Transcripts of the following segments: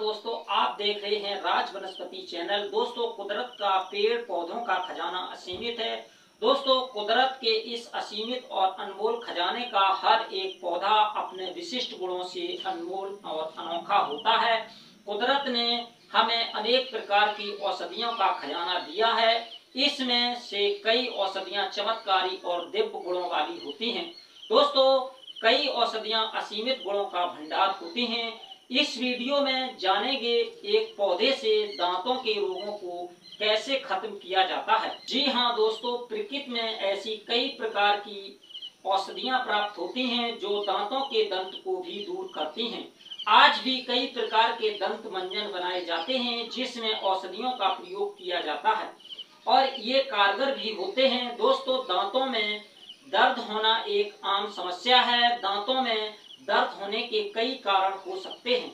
दोस्तों, आप देख रहे हैं राज वनस्पति चैनल। दोस्तों, कुदरत का पेड़ पौधों का खजाना असीमित है। दोस्तों, कुदरत के इस असीमित और अनमोल खजाने का हर एक पौधा अपने विशिष्ट गुणों से अनमोल और अनोखा होता है। कुदरत ने हमें अनेक प्रकार की औषधियों का खजाना दिया है। इसमें से कई औषधियाँ चमत्कारी और दिव्य गुणों वाली होती हैं। दोस्तों, कई औषधियाँ असीमित गुणों का भंडार होती हैं। इस वीडियो में जानेंगे एक पौधे से दांतों के रोगों को कैसे खत्म किया जाता है। जी हाँ दोस्तों प्रकृति में ऐसी कई प्रकार की औषधियाँ प्राप्त होती हैं जो दांतों के दंत को भी दूर करती हैं। आज भी कई प्रकार के दंत मंजन बनाए जाते हैं जिसमें औषधियों का प्रयोग किया जाता है। और ये कारगर भी होते हैं। दोस्तों, दांतों में दर्द होना एक आम समस्या है। दांतों में दर्द होने के कई कारण हो सकते हैं।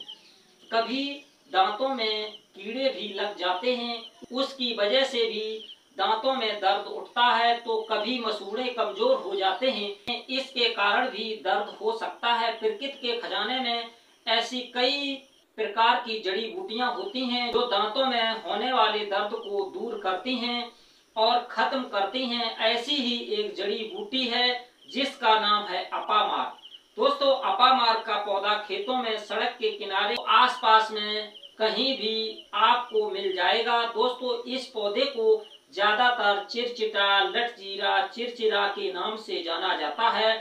कभी दांतों में कीड़े भी लग जाते हैं, उसकी वजह से भी दांतों में दर्द उठता है तो कभी मसूड़े कमज़ोर हो जाते हैं। इसके कारण भी दर्द हो सकता है। प्रकृति के खजाने में ऐसी कई प्रकार की जड़ी बूटियाँ होती हैं जो दांतों में होने वाले दर्द को दूर करती हैं और खत्म करती हैं। ऐसी ही एक जड़ी बूटी है, जिसका नाम है अपामार। दोस्तों, अपामार का पौधा खेतों में, सड़क के किनारे, आसपास में कहीं भी आपको मिल जाएगा। दोस्तों, इस पौधे को ज़्यादातर चिरचिटा, लटजीरा, चिरचिरा के नाम से जाना जाता है।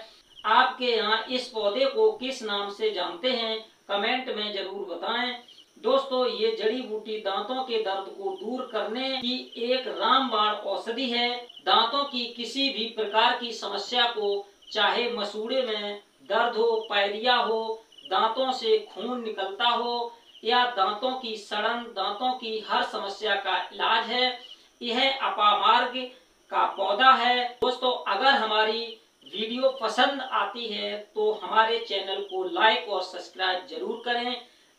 आपके यहाँ इस पौधे को किस नाम से जानते हैं, कमेंट में ज़रूर बताएँ। दोस्तों, ये जड़ी बूटी दांतों के दर्द को दूर करने की एक रामबाण औषधि है। दांतों की किसी भी प्रकार की समस्या को, चाहे मसूड़े में दर्द हो, पैरिया हो, दांतों से खून निकलता हो, या दांतों की सड़न, दांतों की हर समस्या का इलाज है, यह अपामार्ग का पौधा है। दोस्तों, अगर हमारी वीडियो पसंद आती है तो हमारे चैनल को लाइक और सब्सक्राइब ज़रूर करें,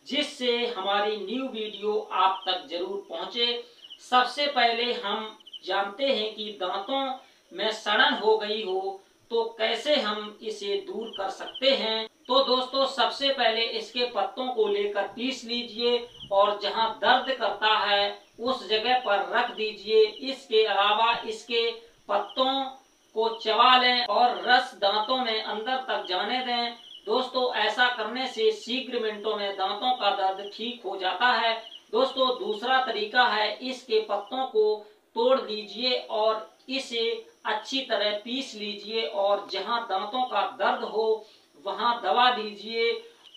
जिससे हमारी न्यू वीडियो आप तक ज़रूर पहुँचे। सबसे पहले हम जानते हैं कि दांतों में सड़न हो गई हो तो कैसे हम इसे दूर कर सकते हैं? तो दोस्तों, सबसे पहले इसके पत्तों को लेकर पीस लीजिए और जहाँ दर्द करता है, उस जगह पर रख दीजिए। इसके अलावा इसके पत्तों को चबा लें और रस दांतों में अंदर तक जाने दें। दोस्तों, ऐसा करने से शीघ्र मिनटों में दांतों का दर्द ठीक हो जाता है। दोस्तों, दूसरा तरीका है इसके पत्तों को तोड़ दीजिए और इसे अच्छी तरह पीस लीजिए और जहाँ दांतों का दर्द हो, वहाँ दवा दीजिए।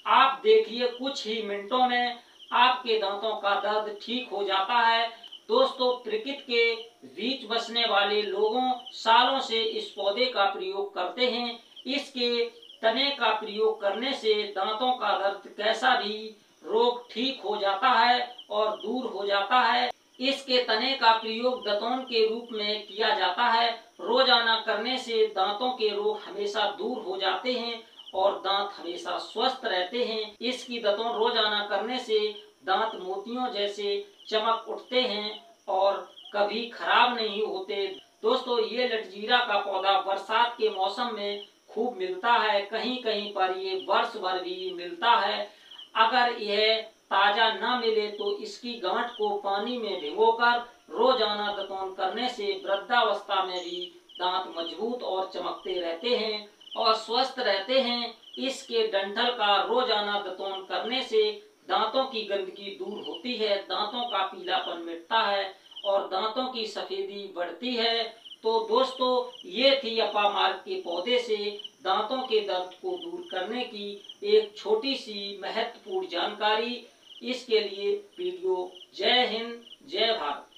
आप देखिए, कुछ ही मिनटों में आपके दांतों का दर्द ठीक हो जाता है। दोस्तों प्रकृति के बीच बसने वाले लोगों सालों से इस पौधे का प्रयोग करते हैं। इसके तने का प्रयोग करने से दांतों का दर्द कैसा भी रोग ठीक हो जाता है और दूर हो जाता है। इसके तने का प्रयोग दतौन के रूप में किया जाता है। रोज़ाना करने से दांतों के रोग हमेशा दूर हो जाते हैं और दांत हमेशा स्वस्थ रहते हैं। इसकी दतौन रोज़ाना करने से दांत मोतियों जैसे चमक उठते हैं और कभी खराब नहीं होते। दोस्तों, ये लटजीरा का पौधा बरसात के मौसम में खूब मिलता है। कहीं कहीं पर ये वर्ष भर भी मिलता है। अगर यह ताज़ा न मिले तो इसकी गांठ को पानी में भिगोकर रोज़ाना दतौन करने से वृद्धावस्था में भी दांत मज़बूत और चमकते रहते हैं और स्वस्थ रहते हैं। इसके डंठल का रोज़ाना दतौन करने से दांतों की गंदगी दूर होती है, दांतों का पीलापन मिटता है और दांतों की सफेदी बढ़ती है। तो दोस्तों, ये थी अपा मार्ग के पौधे से दांतों के दर्द को दूर करने की एक छोटी सी महत्वपूर्ण जानकारी। इसके लिए वीडियो जय हिंद जय भारत।